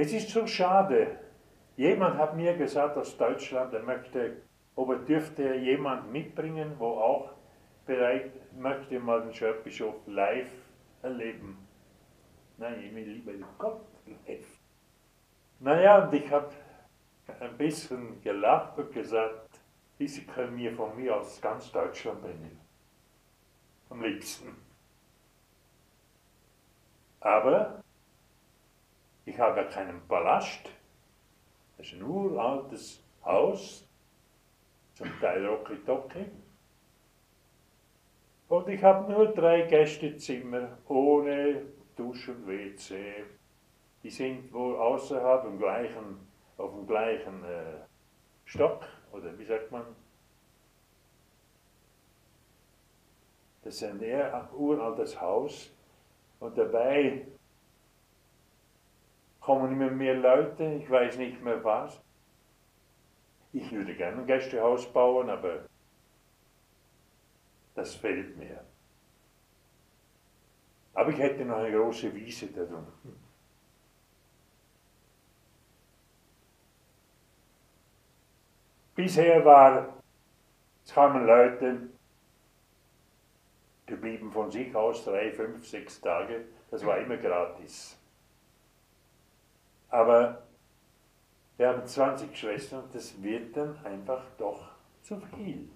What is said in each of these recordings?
Es ist so schade. Jemand hat mir gesagt aus Deutschland, er möchte, ob er dürfte jemand mitbringen, wo auch bereit möchte mal den Schöpfbischof live erleben. Nein, ich will lieber Gott live. Naja, und ich habe ein bisschen gelacht und gesagt, diese können mir von mir aus ganz Deutschland bringen. Am liebsten. Aber ich habe keinen Palast. Das ist ein uraltes Haus, zum Teil Rocki-Tocki. Und ich habe nur drei Gästezimmer ohne Dusche und WC. Die sind wohl außerhalb im gleichen, auf dem gleichen äh, Stock, oder wie sagt man? Das ist ein eher uraltes Haus und dabei kommen immer mehr Leute, ich weiß nicht mehr was. Ich würde gerne ein Gästehaus bauen, aber das fehlt mir. Aber ich hätte noch eine große Wiese da drunten. Bisher war, es kamen Leute, die blieben von sich aus drei, fünf, sechs Tage, das war immer gratis. Aber wir haben 20 Schwestern und das wird dann einfach doch zu viel.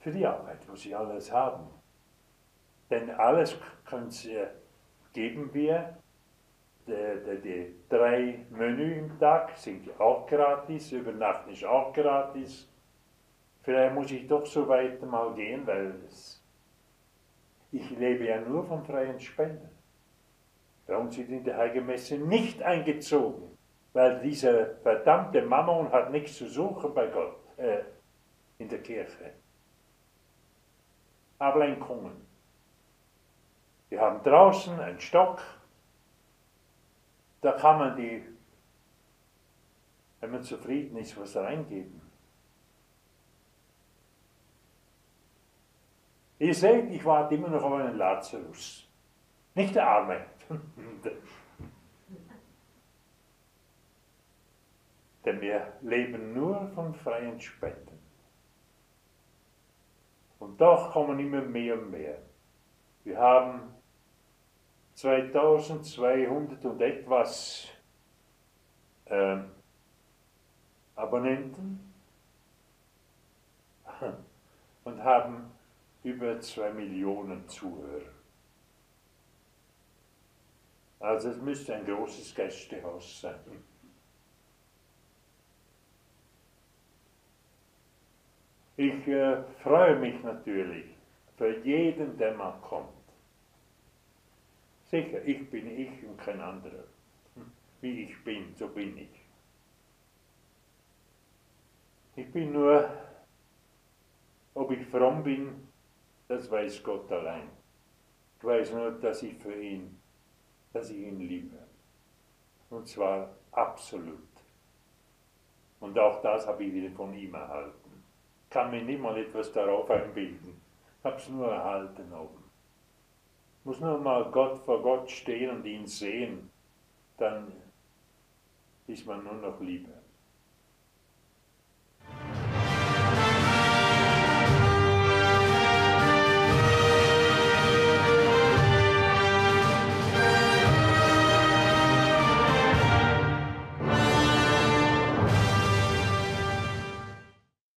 Für die Arbeit muss ich alles haben. Denn alles geben wir. Die, die, drei Menü im Tag sind auch gratis, Übernachten ist auch gratis. Vielleicht muss ich doch so weit mal gehen, weil ich lebe ja nur von freien Spenden. Uns sind in der Heiligen Messe nicht eingezogen, weil dieser verdammte Mammon hat nichts zu suchen bei Gott, äh, in der Kirche. Ablenkungen. Wir haben draußen einen Stock, da kann man die, wenn man zufrieden ist, was reingeben. Ihr seht, ich warte immer noch auf einen Lazarus. Nicht der Arme. Denn wir leben nur von freien Spenden. Und doch kommen immer mehr und mehr. Wir haben 2200 und etwas äh, Abonnenten und haben über 2 Millionen Zuhörer. Also es müsste ein großes Gästehaus sein. Ich äh, freue mich natürlich für jeden, der mal kommt. Sicher, ich bin ich und kein anderer. Wie ich bin, so bin ich. Ich bin nur, ob ich fromm bin, das weiß Gott allein. Ich weiß nur, dass ich für ihn dass ich ihn liebe. Und zwar absolut. Und auch das habe ich wieder von ihm erhalten. Kann mir niemand etwas darauf einbilden. Es nur erhalten oben. Muss nur mal Gott vor Gott stehen und ihn sehen, dann ist man nur noch Liebe.